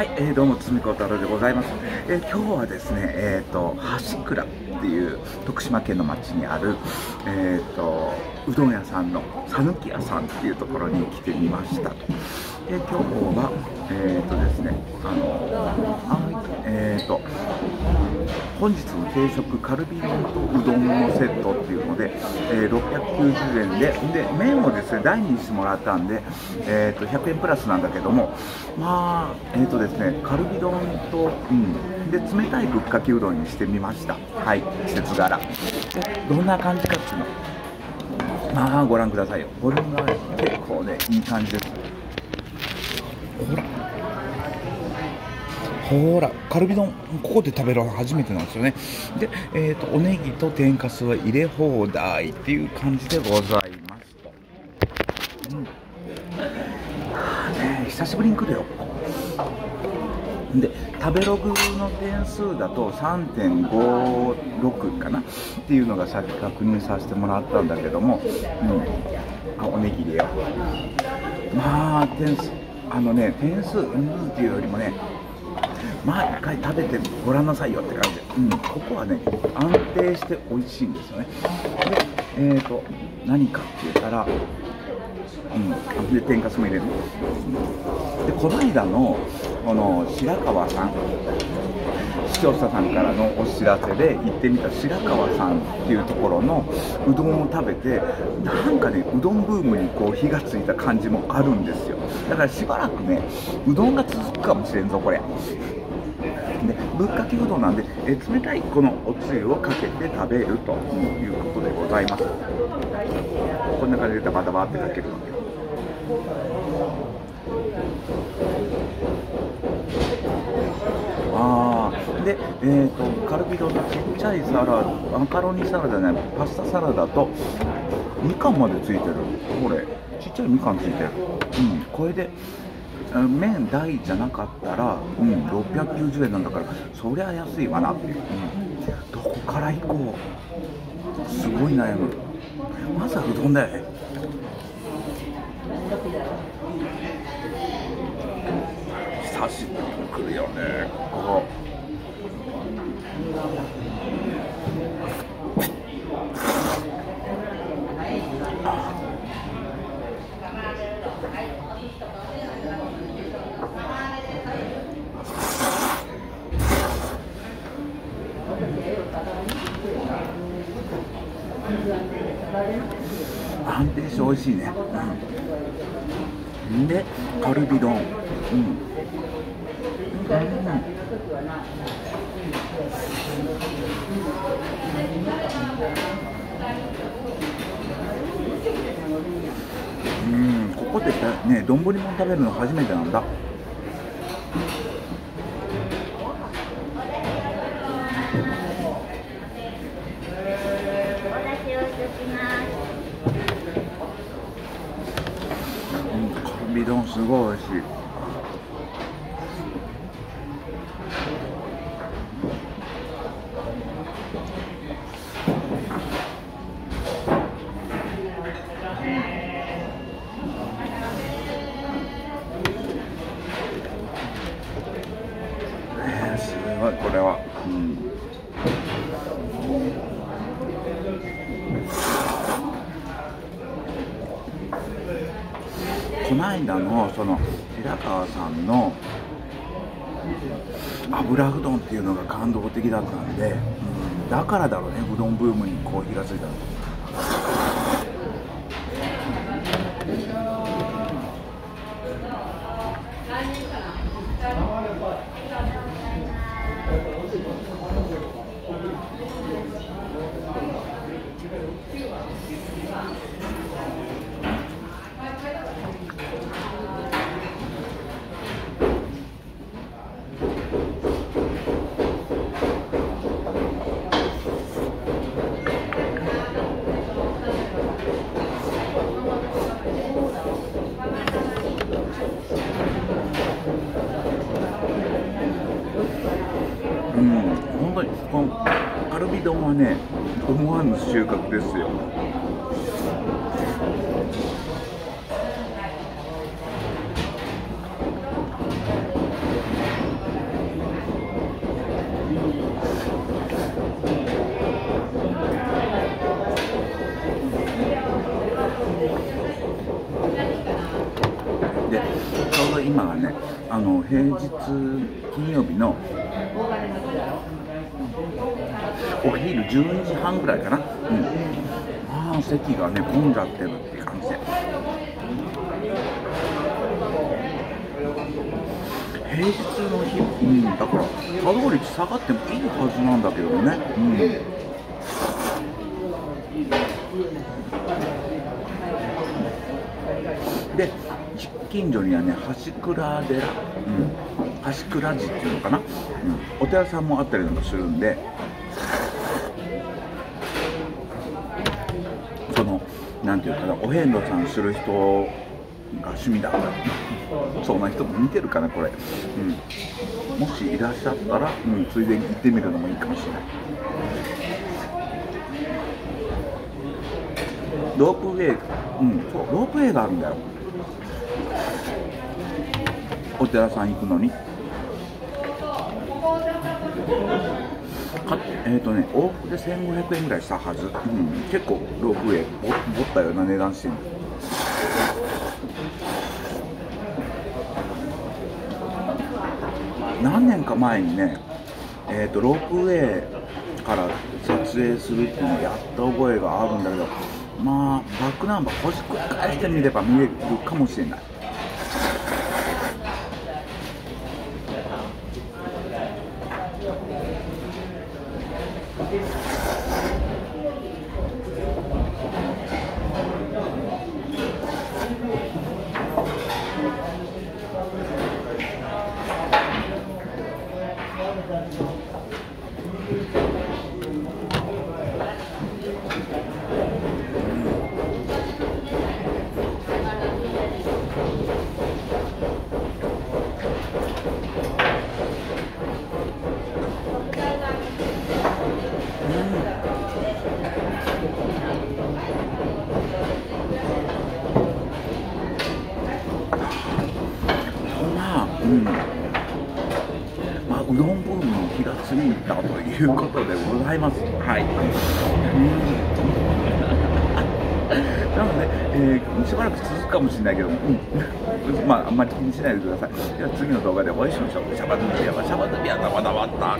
はい、えー、どうもつみこ太郎でございます。えー、今日はですね、えっ、ー、と橋倉っていう徳島県の町にあるえっ、ー、とうどん屋さんの讃岐屋さんっていうところに来てみましたと。で今日はえっ、とですね、あのえっ、と本日の定食カルビ丼とうどんのセットっていうので、えー、690円でで麺をですね台にしてもらったんで、えー、と100円プラスなんだけどもまあえっ、ー、とですねカルビ丼と、うん、で冷たいぶっかけうどんにしてみました。はい季節柄。でどんな感じかっていうの。まあご覧くださいよ。ボリュームが結構ねいい感じです。ほらほら、カルビ丼、ここで食べるの初めてなんですよね。で、えーと、おネギと天かすは入れ放題っていう感じでございますと。うん。ね、久しぶりに来るよ。で食べログの点数だと3.56かなっていうのがさっき確認させてもらったんだけども、うん、あおねぎ入れようまあ点数あのね点数うんっていうよりもねまあ一回食べてごらんなさいよって感じで、うん、ここはね安定して美味しいんですよね。でえーと何かって言ったらうん、で天かすも入れる。でこの間のこの白川さん視聴者さんからのお知らせで行ってみた白川さんっていうところのうどんを食べてなんかねうどんブームにこう火がついた感じもあるんですよ。だからしばらくねうどんが続くかもしれんぞこれでぶっかけうどんなんでえ冷たいこのおつゆをかけて食べるということでございます。こんな感じでバダバってかけるわけ。ああでえーと、カルビ丼のちっちゃいサラダマカロニサラダじゃないパスタサラダとみかんまでついてる。これちっちゃいみかんついてる。うんこれで麺大じゃなかったら、うん、690円なんだからそりゃ安いわな。っていう、うん、どこから行こう。すごい悩む。まずはうどんだよね。久しぶりに来るよねここ。安定して美味しいね、うん、でカルビ丼。うん、うん。うん。ここでね丼も食べるの初めてなんだ。ビ丼すごい美この間のその平川さんの油うどんっていうのが感動的だったんで、うん、だからだろうねうどんブームにこう火がついたの。でドがね思わぬ収穫ですよ。今がねあの平日金曜日のお昼12時半ぐらいかな、うん、ああ席がね混んじゃってるって感じで。平日の日、うん、だから稼働率下がってもいいはずなんだけどね、うん、で近所にはね橋倉寺、うん、橋倉寺っていうのかな、うん、お寺さんもあったりなんかするんでそのなんていうかなお遍路さんする人が趣味だからそんな人も見てるかなこれ、うん、もしいらっしゃったら、うん、ついでに行ってみるのもいいかもしれない。ロープウェイ、うん、そうロープウェイがあるんだよ。お寺さん行くのに。かえっ、ー、とね往復で1500円ぐらいしたはず、うん、結構ロープウェイぼったような値段してる何年か前にね、えーと、ロープウェイから撮影するっていうのをやった覚えがあるんだけどまあバックナンバー星繰り返してみれば見えるかもしれない。ということでございます。はい。なので、えー、しばらく続くかもしれないけど、うん、まあ、あんまり気にしないでください。では次の動画でお会いしましょう。シャバドゥビアはシャバドゥビアだまだまだ。